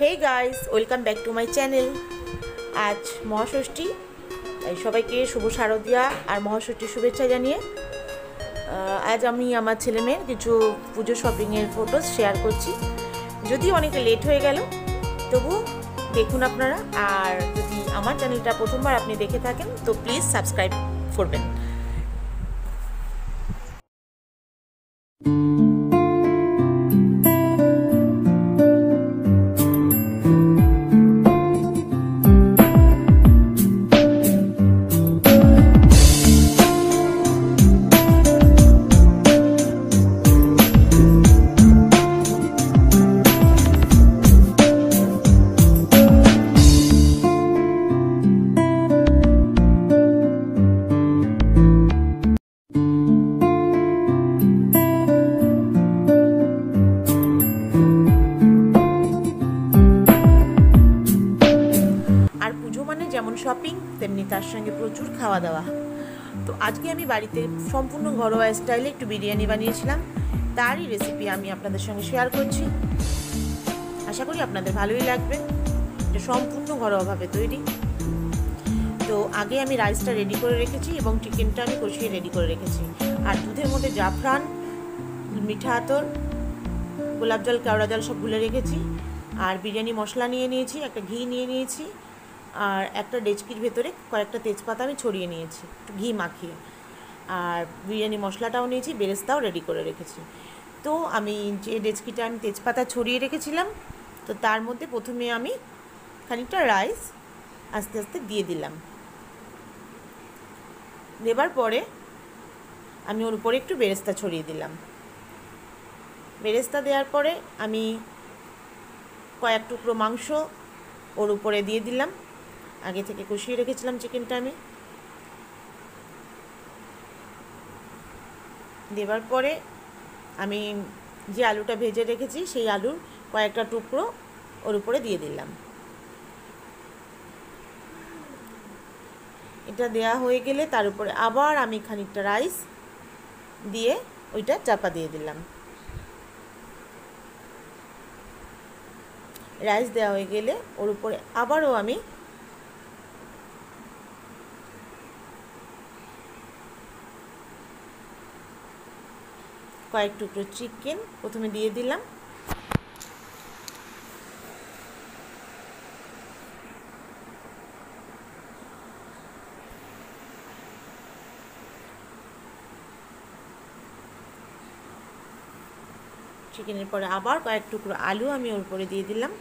Hey guys welcome back to my channel আজ মহাষষ্ঠী, তাই সবাইকে শুভ শারদিয়া আর মহাষষ্ঠীর শুভেচ্ছা জানিয়ে আজ আমি আমার ছেলে মেয়ের কিছু পুজো শপিংয়ের ফটোস শেয়ার করছি। যদি অনেক লেট হয়ে গেল, তবু দেখুন আপনারা, আর যদি আমার চ্যানেলটা প্রথমবার আপনি দেখে থাকেন, তো প্লিজ সাবস্ক্রাইব করবেন। শপিং তেমনি তার সঙ্গে প্রচুর খাওয়া দাওয়া। তো আজকে আমি বাড়িতে সম্পূর্ণ ঘরোয়া স্টাইলে একটু বিরিয়ানি বানিয়েছিলাম। তারই রেসিপি আমি আপনাদের সঙ্গে শেয়ার করছি। আশা করি আপনাদের ভালোই লাগবে। এটা সম্পূর্ণ ঘরোয়াভাবে তৈরি। তো আগে আমি রাইসটা রেডি করে রেখেছি এবং চিকেনটা আমি কষিয়ে রেডি করে রেখেছি। আর দুধের মধ্যে জাফরান, মিঠা আতর, গোলাপ জল, কেওড়া জল সব গুলে রেখেছি। আর বিরিয়ানি মশলা নিয়ে নিয়েছি, একটা ঘি নিয়ে নিয়েছি। আর একটা ডেচকির ভেতরে কয়েকটা তেজপাতা আমি ছড়িয়ে নিয়েছি ঘি মাখিয়ে। আর বিরিয়ানি মশলাটাও নিয়েছি, বেরেস্তাও রেডি করে রেখেছি। তো আমি যে ডেচকিটা আমি তেজপাতা ছড়িয়ে রেখেছিলাম, তো তার মধ্যে প্রথমে আমি খানিকটা রাইস আস্তে আস্তে দিয়ে দিলাম। দেবার পরে আমি ওর উপরে একটু বেরেস্তা ছড়িয়ে দিলাম। বেরেস্তা দেওয়ার পরে আমি কয়েক টুকরো মাংস ওর উপরে দিয়ে দিলাম। আগে থেকে কষিয়ে রেখেছিলাম চিকেনটা আমি। দেবার পরে আমি যে আলুটা ভেজে রেখেছি, সেই আলুর কয়েকটা টুকরো ওর উপরে দিয়ে দিলাম। এটা দেয়া হয়ে গেলে তার উপরে আবার আমি খানিকটা রাইস দিয়ে ওইটা চাপা দিয়ে দিলাম। রাইস দেওয়া হয়ে গেলে ওর উপরে আবারও আমি কয়েক টুকরো চিকেন প্রথমে দিয়ে দিলাম। চিকেনের পরে আবার কয়েক টুকরো আলু আমি ওর উপরে দিয়ে দিলাম।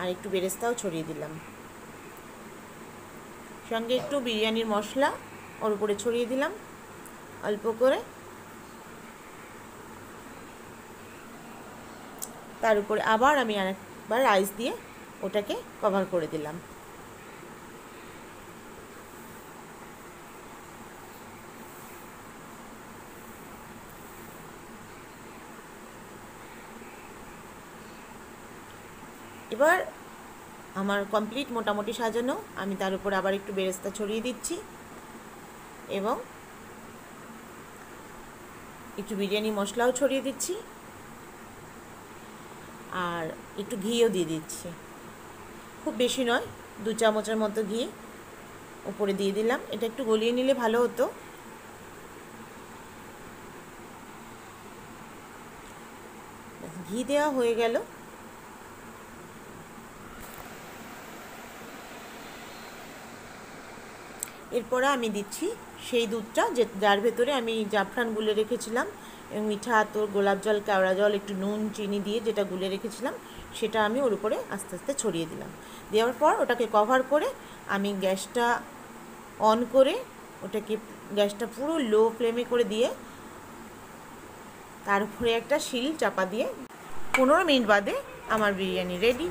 আর একটু বেরেস্তাও ছড়িয়ে দিলাম। সঙ্গে একটু বিরিয়ানির মশলা ওর উপরে ছড়িয়ে দিলাম, অল্প করে। তার উপরে আবার আমি আরেকবার রাইস দিয়ে ওটাকে কভার করে দিলাম। এবার আমার কমপ্লিট মোটামুটি সাজানো, আমি তার উপর আবার একটু বেরেস্তা ছড়িয়ে দিচ্ছি। এবং একটু বিরিয়ানি মশলাও ছড়িয়ে দিচ্ছি। আর একটু ঘিও দিয়ে দিচ্ছি। খুব বেশি নয়, দু চামচের মতো ঘি উপরে দিয়ে দিলাম। এটা একটু গলিয়ে নিলে ভালো হতো। ঘি দেওয়া হয়ে গেল। এরপরে আমি দিচ্ছি সেই দুধটা যে যার ভেতরে আমি জাফরান গুলে রেখেছিলাম, এবং মিঠা, আতর, গোলাপ জল, কেওড়া জল, একটু নুন, চিনি দিয়ে যেটা গুলে রেখেছিলাম, সেটা আমি ওর উপরে আস্তে আস্তে ছড়িয়ে দিলাম। দেওয়ার পর ওটাকে কভার করে আমি গ্যাসটা অন করে ওটাকে গ্যাসটা পুরো লো ফ্লেমে করে দিয়ে তার উপরে একটা শিল চাপা দিয়ে পনেরো মিনিট বাদে আমার বিরিয়ানি রেডি